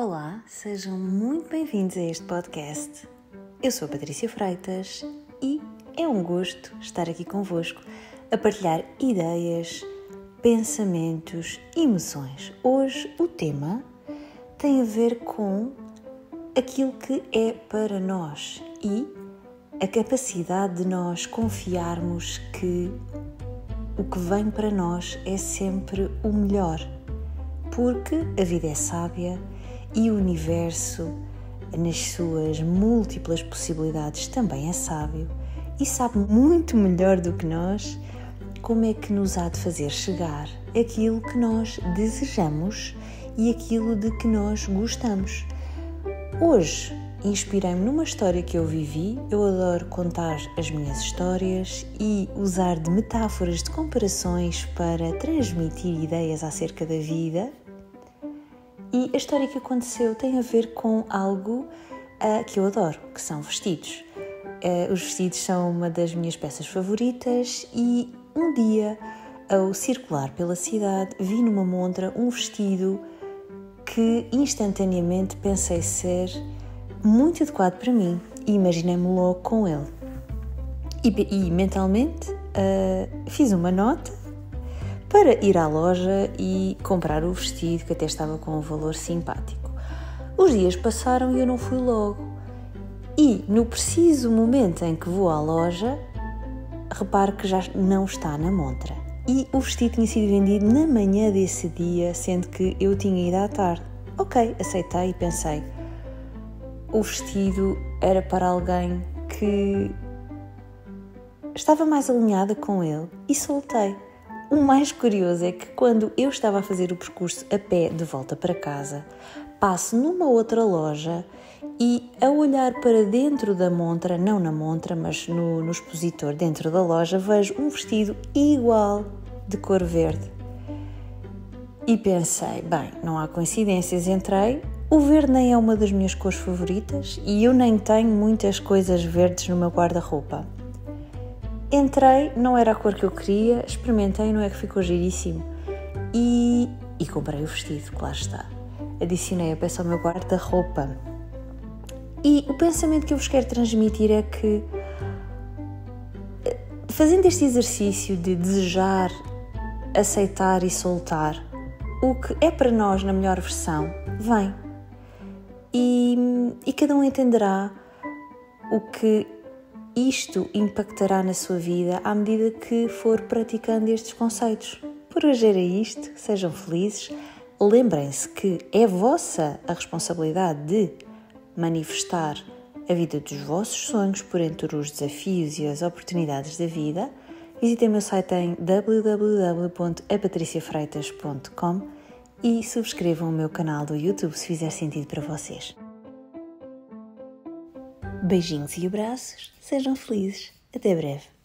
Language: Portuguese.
Olá, sejam muito bem-vindos a este podcast. Eu sou a Patrícia Freitas e é um gosto estar aqui convosco a partilhar ideias, pensamentos, emoções. Hoje o tema tem a ver com aquilo que é para nós e a capacidade de nós confiarmos que o que vem para nós é sempre o melhor, porque a vida é sábia e o universo, nas suas múltiplas possibilidades, também é sábio e sabe muito melhor do que nós como é que nos há de fazer chegar aquilo que nós desejamos e aquilo de que nós gostamos. Hoje inspirei-me numa história que eu vivi. Eu adoro contar as minhas histórias e usar de metáforas, de comparações para transmitir ideias acerca da vida e a história que aconteceu tem a ver com algo uh, que eu adoro, que são vestidos. Uh, os vestidos são uma das minhas peças favoritas e um dia, ao circular pela cidade, vi numa montra um vestido que instantaneamente pensei ser muito adequado para mim e imaginei-me logo com ele. E, e mentalmente uh, fiz uma nota para ir à loja e comprar o vestido que até estava com um valor simpático. Os dias passaram e eu não fui logo. E no preciso momento em que vou à loja, reparo que já não está na montra. E o vestido tinha sido vendido na manhã desse dia, sendo que eu tinha ido à tarde. Ok, aceitei e pensei. O vestido era para alguém que estava mais alinhada com ele e soltei. O mais curioso é que quando eu estava a fazer o percurso a pé de volta para casa, passo numa outra loja e a olhar para dentro da montra, não na montra, mas no, no expositor dentro da loja, vejo um vestido igual de cor verde. E pensei, bem, não há coincidências, entrei. O verde nem é uma das minhas cores favoritas e eu nem tenho muitas coisas verdes no meu guarda-roupa. Entrei, não era a cor que eu queria, experimentei, não é que ficou giríssimo. E, e comprei o vestido, claro está. Adicionei a peça ao meu guarda-roupa. E o pensamento que eu vos quero transmitir é que, fazendo este exercício de desejar, aceitar e soltar, o que é para nós na melhor versão, vem. E, e cada um entenderá o que isto impactará na sua vida à medida que for praticando estes conceitos. Por hoje era isto, sejam felizes. Lembrem-se que é vossa a responsabilidade de manifestar a vida dos vossos sonhos por entre os desafios e as oportunidades da vida. Visitem o meu site em www.apatriciafreitas.com e subscrevam o meu canal do YouTube se fizer sentido para vocês. Beijinhos e abraços, sejam felizes. Até breve.